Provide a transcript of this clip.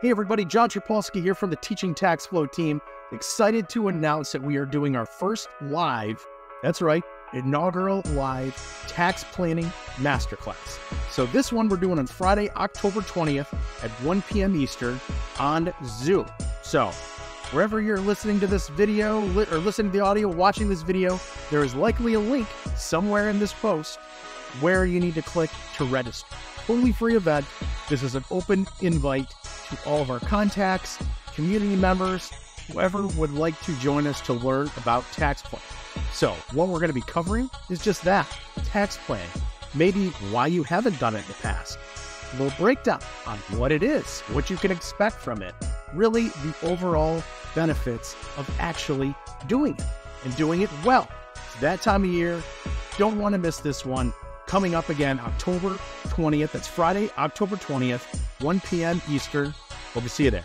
Hey everybody, John Trapolsky here from the Teaching Tax Flow team. Excited to announce that we are doing our first live, that's right, inaugural live tax planning masterclass. So this one we're doing on Friday, October 20th at 1 p.m. Eastern on Zoom. So wherever you're listening to this video or listening to the audio, watching this video, there is likely a link somewhere in this post where you need to click to register. Totally free event. This is an open invite to all of our contacts, community members, whoever would like to join us to learn about tax planning. So, what we're going to be covering is just that tax planning. Maybe why you haven't done it in the past. A little breakdown on what it is, what you can expect from it, really the overall benefits of actually doing it and doing it well. It's that time of year. Don't want to miss this one. Coming up again October 20th. That's Friday, October 20th, 1 p.m. Eastern. Hope to see you there.